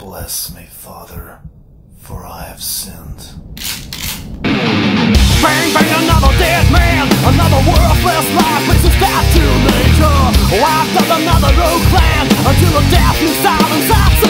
Bless me, Father, for I have sinned. Bang, bang, another dead man. Another worthless life places back to nature Wiped up another road clan Until a deathly silence absolute